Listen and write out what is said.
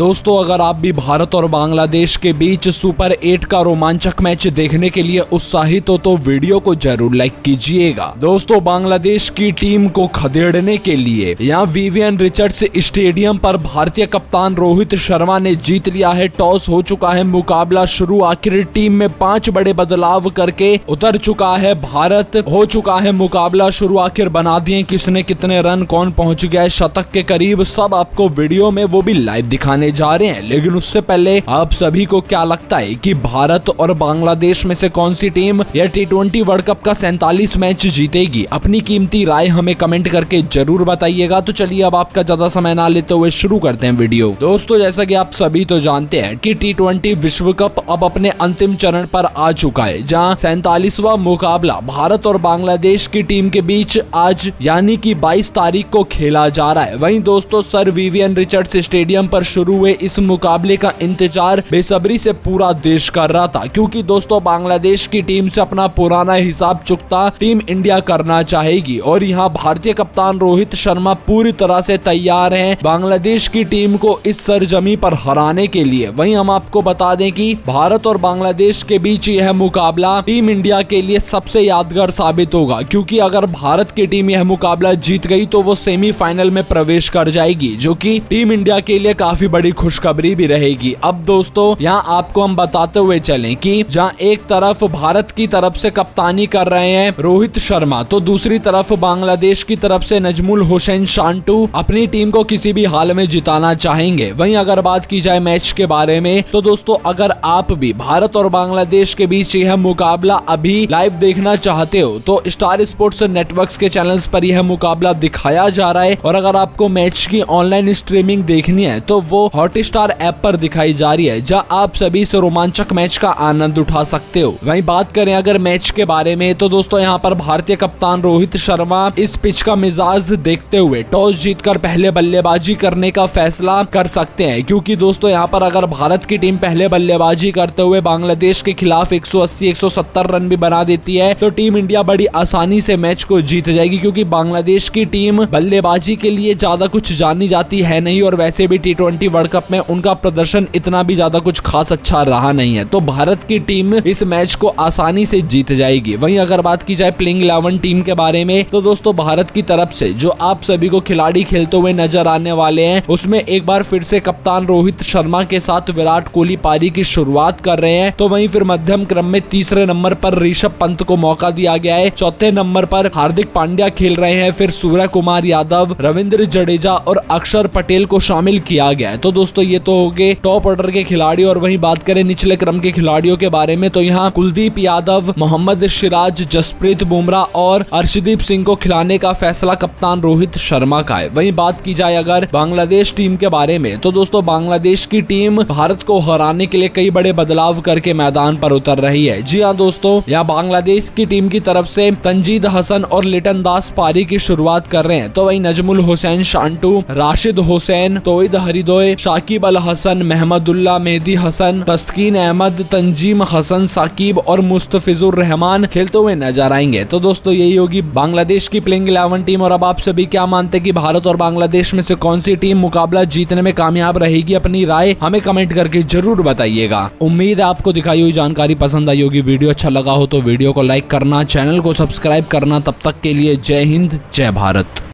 दोस्तों, अगर आप भी भारत और बांग्लादेश के बीच सुपर एट का रोमांचक मैच देखने के लिए उत्साहित हो तो वीडियो को ज़रूर लाइक कीजिएगा। दोस्तों, बांग्लादेश की टीम को खदेड़ने के लिए यहाँ वीवीएन रिचर्ड्स स्टेडियम पर भारतीय कप्तान रोहित शर्मा ने जीत लिया है। टॉस हो चुका है। मुकाबला शुरू। आखिर टीम में पाँच बड़े बदलाव करके उतर चुका है भारत। हो चुका है मुकाबला शुरू। आखिर बना दिए किसने, कितने रन, कौन पहुँच गया है, शतक के करीब। सब आपको वीडियो में वो भी लाइव दिखाने जा रहे हैं। लेकिन उससे पहले आप सभी को क्या लगता है कि भारत और बांग्लादेश में से कौन सी टीम यह टी ट्वेंटी वर्ल्ड कप का सैतालीस मैच जीतेगी? अपनी कीमती राय हमें कमेंट करके ज़रूर बताइएगा। तो चलिए अब आपका ज़्यादा समय ना लेते हुए शुरू करते हैं वीडियो। दोस्तों, जैसा की आप सभी तो जानते हैं की टी ट्वेंटी विश्व कप अब अपने अंतिम चरण पर आ चुका है, जहाँ सैतालीसवा मुकाबला भारत और बांग्लादेश की टीम के बीच आज, यानी कि 22 तारीख को खेला जा रहा है। वहीं दोस्तों, सर विवियन रिचर्ड्स स्टेडियम पर शुरू हुए इस मुकाबले का इंतज़ार बेसब्री से पूरा देश कर रहा था। क्योंकि दोस्तों, बांग्लादेश की टीम से अपना पुराना हिसाब चुकता टीम इंडिया करना चाहेगी। और यहाँ भारतीय कप्तान रोहित शर्मा पूरी तरह से तैयार हैं बांग्लादेश की टीम को इस सरजमी पर हराने के लिए। वहीं हम आपको बता दें कि भारत और बांग्लादेश के बीच यह मुकाबला टीम इंडिया के लिए सबसे यादगार साबित होगा। क्योंकि अगर भारत की टीम यह मुकाबला जीत गई तो वो सेमीफाइनल में प्रवेश कर जाएगी, जो कि टीम इंडिया के लिए काफ़ी बड़ी खुशखबरी भी रहेगी। अब दोस्तों, यहाँ आपको हम बताते हुए चलें कि जहाँ एक तरफ़ भारत की तरफ़ से कप्तानी कर रहे हैं रोहित शर्मा तो दूसरी तरफ़ बांग्लादेश की तरफ़ से नजमुल हुसैन शांटू अपनी टीम को किसी भी हाल में जिताना चाहेंगे। वहीं अगर बात की जाए मैच के बारे में तो दोस्तों, अगर आप भी भारत और बांग्लादेश के बीच यह मुकाबला अभी लाइव देखना चाहते हो तो स्टार स्पोर्ट्स नेटवर्क्स के चैनल्स पर यह मुकाबला दिखाया जा रहा है। और अगर आपको मैच की ऑनलाइन स्ट्रीमिंग देखनी है तो वो हॉट स्टार ऐप पर दिखाई जा रही है, जहाँ आप सभी से रोमांचक मैच का आनंद उठा सकते हो। वहीं बात करें अगर मैच के बारे में तो दोस्तों यहाँ पर भारतीय कप्तान रोहित शर्मा इस पिच का मिजाज देखते हुए टॉस जीतकर पहले बल्लेबाजी करने का फैसला कर सकते हैं। क्योंकि दोस्तों यहाँ पर अगर भारत की टीम पहले बल्लेबाजी करते हुए बांग्लादेश के खिलाफ 180 170 रन भी बना देती है तो टीम इंडिया बड़ी आसानी से मैच को जीत जाएगी, क्योंकि बांग्लादेश की टीम बल्लेबाजी के लिए ज़्यादा कुछ जानी जाती है नहीं, और वैसे भी टी ट्वेंटी वर्ल्ड कप में उनका प्रदर्शन इतना भी ज़्यादा कुछ खास अच्छा रहा नहीं है। तो भारत की टीम इस मैच को आसानी से जीत जाएगी। वहीं अगर बात की जाए प्लेइंग इलेवन टीम के बारे में तो दोस्तों भारत की तरफ़ से जो आप सभी को खिलाड़ी खेलते हुए नज़र आने वाले हैं, उसमें एक बार फिर से कप्तान रोहित शर्मा के साथ विराट कोहली पारी की शुरुआत कर रहे हैं। तो वहीं फिर मध्यम क्रम में तीसरे नंबर पर ऋषभ पंत को मौका दिया गया है। चौथे नंबर पर हार्दिक पांड्या खेल रहे हैं। फिर सूर्य कुमार यादव, रविंद्र जडेजा और अक्षर पटेल को शामिल किया गया है। तो दोस्तों, ये तो हो गए टॉप ऑर्डर के खिलाड़ी और वहीं बात करें निचले क्रम के खिलाड़ियों के बारे में तो यहाँ कुलदीप यादव, मोहम्मद सिराज, जसप्रीत बुमराह और अर्शदीप सिंह को खिलाने का फैसला कप्तान रोहित शर्मा का है। वहीं बात की जाए अगर बांग्लादेश टीम के बारे में तो दोस्तों, बांग्लादेश की टीम भारत को हराने के लिए कई बड़े बदलाव करके मैदान पर उतर रही है। जी हाँ दोस्तों, यहाँ बांग्लादेश की टीम की तरफ़ से तंजीद हसन और लिटन दास पारी की शुरुआत कर रहे हैं तो वही नजमुल हुसैन, शांटू, राशिद हुसैन तोइद हरिदोय शाकिब अल हसन, महमदुल्ला मेहदी हसन, तस्कीन अहमद, तंजीम हसन, साकिब और मुस्तफिजुर रहमान खेलते हुए नज़र आएँगे। तो दोस्तों, यही होगी बांग्लादेश की प्लेइंग इलेवन टीम और अब आप सभी क्या मानते हैं कि भारत और बांग्लादेश में से कौन सी टीम मुकाबला जीतने में कामयाब रहेगी? अपनी राय हमें कमेंट करके ज़रूर बताइएगा। उम्मीद है आपको दिखाई हुई जानकारी पसंद आई होगी। वीडियो अच्छा लगा हो तो वीडियो को लाइक करना, चैनल को सब्सक्राइब करना। तब तक के लिए जय हिंद, जय भारत।